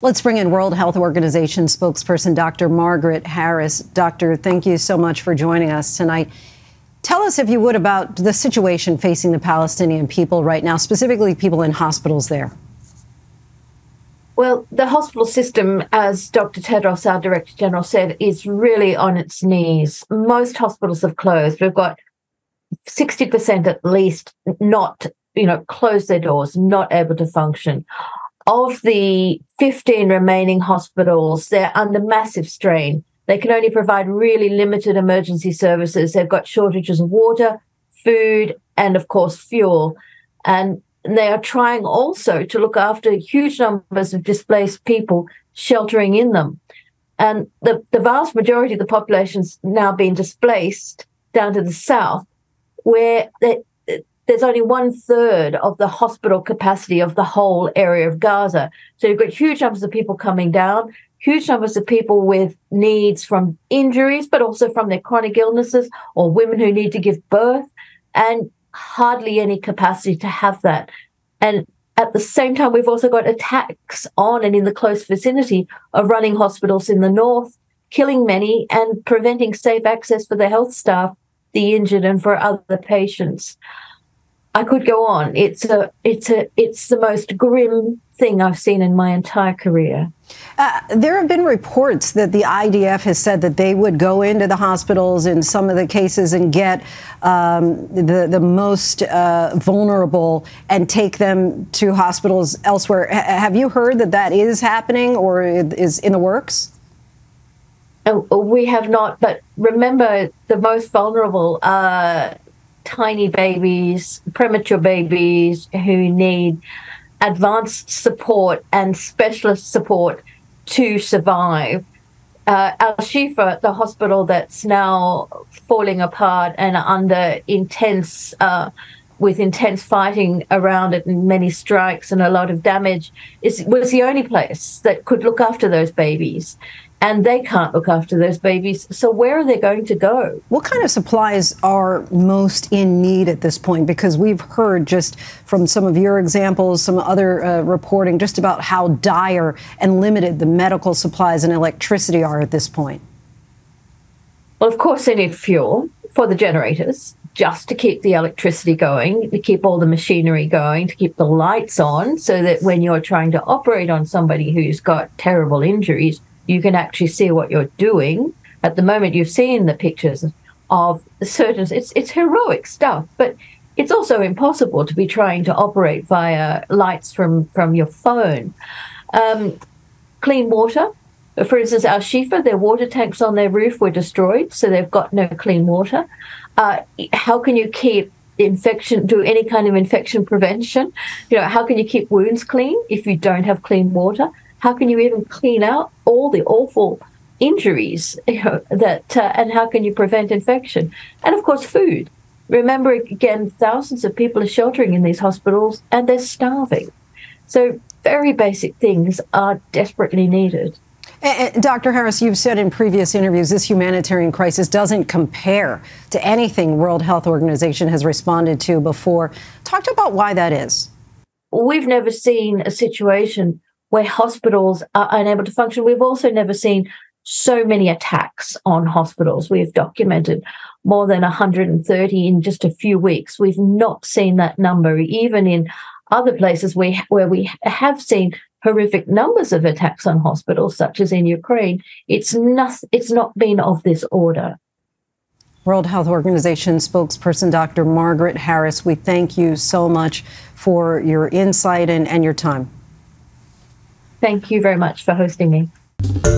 Let's bring in World Health Organization spokesperson Dr. Margaret Harris. Doctor, thank you so much for joining us tonight. Tell us, if you would, about the situation facing the Palestinian people right now, specifically people in hospitals there. Well, the hospital system, as Dr. Tedros, our Director General, said, is really on its knees. Most hospitals have closed. We've got 60% at least not, you know, closed their doors, not able to function of the 15 remaining hospitals, they're under massive strain. They can only provide really limited emergency services. They've got shortages of water, food, and of course, fuel. And they are trying also to look after huge numbers of displaced people sheltering in them. And the, the vast majority of the population's now been displaced down to the south, where there's only one third of the hospital capacity of the whole area of Gaza. So you've got huge numbers of people coming down, huge numbers of people with needs from injuries, but also from their chronic illnesses or women who need to give birth, and hardly any capacity to have that. And at the same time, we've also got attacks on and in the close vicinity of running hospitals in the north, killing many and preventing safe access for the health staff, the injured, and for other patients. I could go on. It's a, it's a, it's the most grim thing I've seen in my entire career. Uh, there have been reports that the IDF has said that they would go into the hospitals in some of the cases and get um, the the most uh, vulnerable and take them to hospitals elsewhere. H have you heard that that is happening or is in the works? Oh, we have not, but remember the most vulnerable uh, tiny babies, premature babies who need advanced support and specialist support to survive. Uh, Al Shifa, the hospital that's now falling apart and under intense, uh, with intense fighting around it and many strikes and a lot of damage, is was the only place that could look after those babies and they can't look after those babies. So where are they going to go? What kind of supplies are most in need at this point? Because we've heard just from some of your examples, some other uh, reporting, just about how dire and limited the medical supplies and electricity are at this point. Well, of course, they need fuel for the generators just to keep the electricity going, to keep all the machinery going, to keep the lights on, so that when you're trying to operate on somebody who's got terrible injuries, you can actually see what you're doing. At the moment, you've seen the pictures of surgeons. It's it's heroic stuff, but it's also impossible to be trying to operate via lights from from your phone. Um, clean water. For instance, Al Shifa, their water tanks on their roof were destroyed, so they've got no clean water. Uh, how can you keep infection, do any kind of infection prevention? You know, how can you keep wounds clean if you don't have clean water? How can you even clean out all the awful injuries you know, that, uh, and how can you prevent infection? And of course, food. Remember, again, thousands of people are sheltering in these hospitals and they're starving. So, very basic things are desperately needed. And, Dr. Harris, you've said in previous interviews this humanitarian crisis doesn't compare to anything World Health Organization has responded to before. Talk about why that is. We've never seen a situation where hospitals are unable to function. We've also never seen so many attacks on hospitals. We have documented more than 130 in just a few weeks. We've not seen that number, even in other places where, where we have seen horrific numbers of attacks on hospitals, such as in Ukraine. It's not, it's not been of this order. World Health Organization spokesperson Dr. Margaret Harris, we thank you so much for your insight and, and your time. Thank you very much for hosting me.